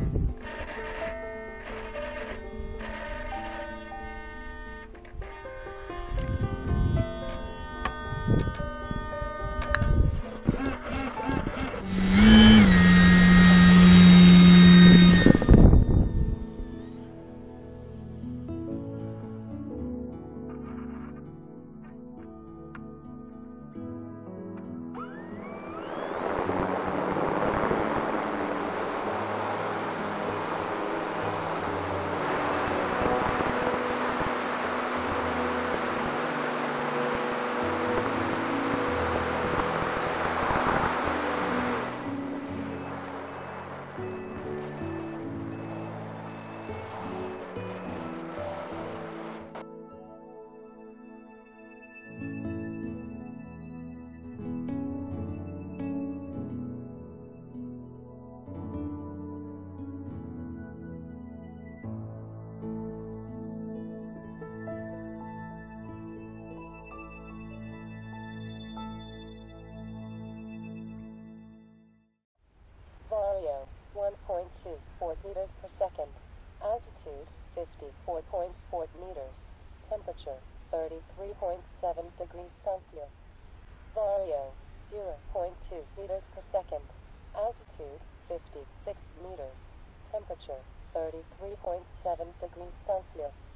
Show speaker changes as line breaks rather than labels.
Yeah. meters per second. Altitude 54.4 meters. Temperature 33.7 degrees Celsius. Vario 0.2 meters per second. Altitude 56 meters. Temperature 33.7 degrees Celsius.